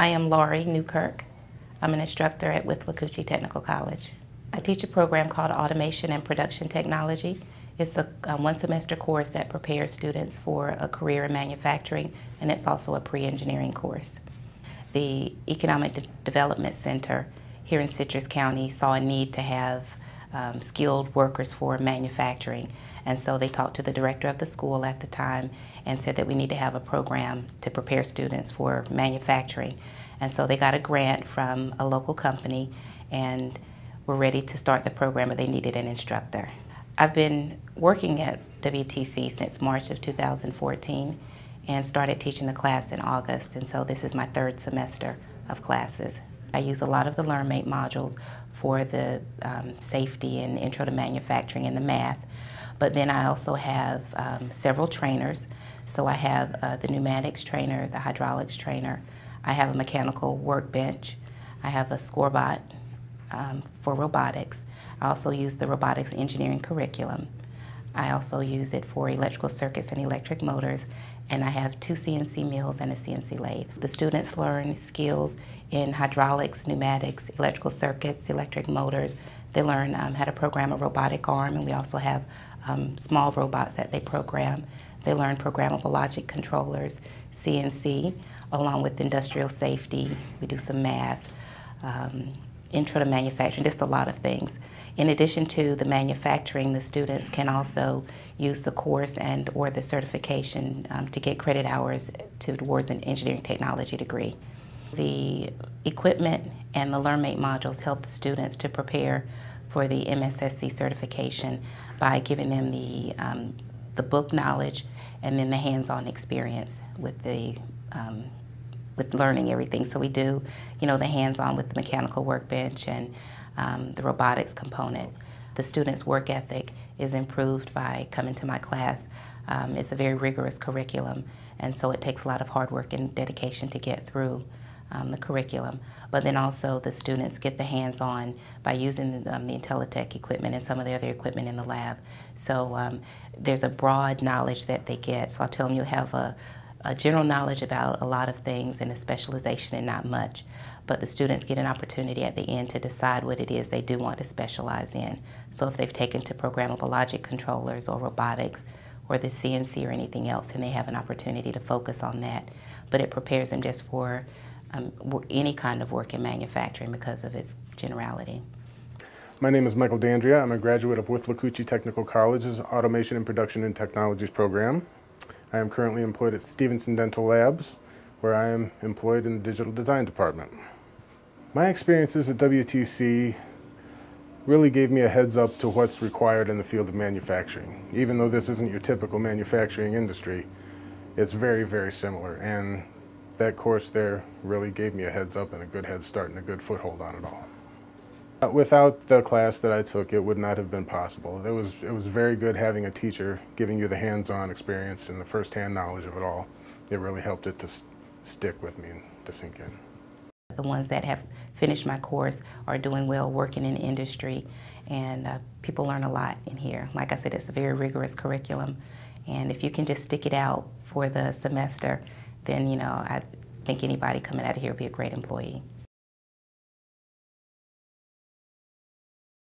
I am Laurie Newkirk. I'm an instructor at Withlacoochee Technical College. I teach a program called Automation and Production Technology. It's a, one semester course that prepares students for a career in manufacturing and it's also a pre-engineering course. The Economic De Development Center here in Citrus County saw a need to have um, skilled workers for manufacturing. And so they talked to the director of the school at the time and said that we need to have a program to prepare students for manufacturing. And so they got a grant from a local company and were ready to start the program, but they needed an instructor. I've been working at WTC since March of 2014 and started teaching the class in August, and so this is my third semester of classes. I use a lot of the LearnMate modules for the um, safety and intro to manufacturing and the math. But then I also have um, several trainers. So I have uh, the pneumatics trainer, the hydraulics trainer. I have a mechanical workbench. I have a SCORBOT um, for robotics. I also use the robotics engineering curriculum. I also use it for electrical circuits and electric motors, and I have two CNC mills and a CNC lathe. The students learn skills in hydraulics, pneumatics, electrical circuits, electric motors. They learn um, how to program a robotic arm, and we also have um, small robots that they program. They learn programmable logic controllers, CNC, along with industrial safety. We do some math, um, intro to manufacturing, just a lot of things. In addition to the manufacturing, the students can also use the course and or the certification um, to get credit hours to, towards an engineering technology degree. The equipment and the LearnMate modules help the students to prepare for the MSSC certification by giving them the, um, the book knowledge and then the hands-on experience with the um, with learning everything. So we do, you know, the hands-on with the mechanical workbench and um, the robotics components. The students' work ethic is improved by coming to my class. Um, it's a very rigorous curriculum, and so it takes a lot of hard work and dedication to get through um, the curriculum. But then also the students get the hands-on by using the, um, the Intelitek equipment and some of the other equipment in the lab. So um, there's a broad knowledge that they get. So I'll tell them you have a, a general knowledge about a lot of things and a specialization and not much. But the students get an opportunity at the end to decide what it is they do want to specialize in. So if they've taken to programmable logic controllers or robotics or the CNC or anything else, and they have an opportunity to focus on that. But it prepares them just for um, any kind of work in manufacturing because of its generality. My name is Michael Dandria. I'm a graduate of Withlacoochee Technical College's Automation and Production and Technologies program. I am currently employed at Stevenson Dental Labs, where I am employed in the digital design department. My experiences at WTC really gave me a heads up to what's required in the field of manufacturing. Even though this isn't your typical manufacturing industry, it's very, very similar. And that course there really gave me a heads up and a good head start and a good foothold on it all. Without the class that I took, it would not have been possible. It was, it was very good having a teacher giving you the hands-on experience and the first-hand knowledge of it all. It really helped it to stick with me and to sink in. The ones that have finished my course are doing well working in industry and uh, people learn a lot in here. Like I said, it's a very rigorous curriculum and if you can just stick it out for the semester, then you know I think anybody coming out of here would be a great employee.